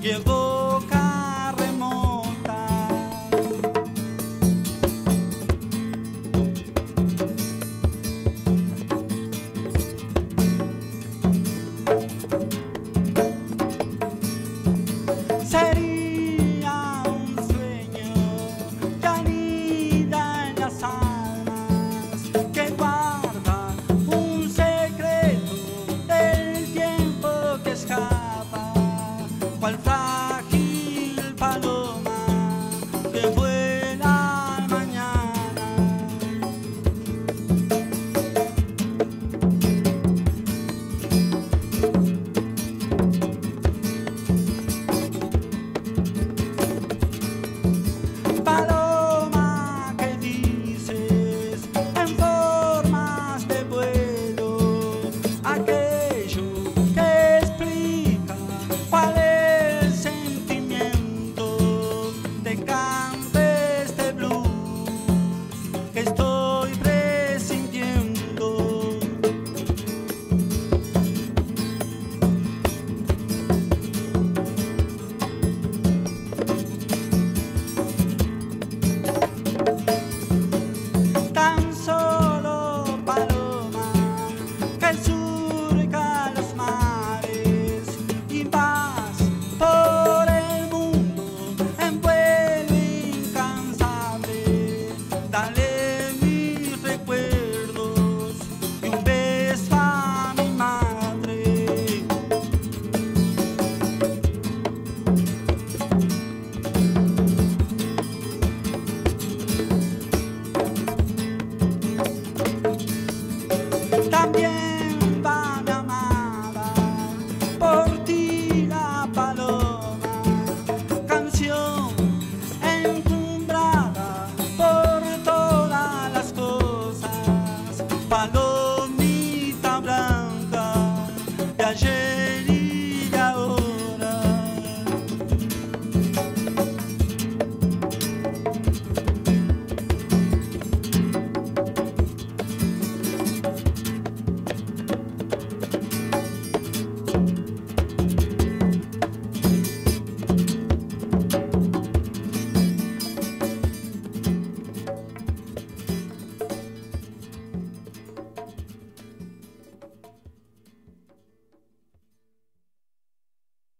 give up. que estoy. voyager.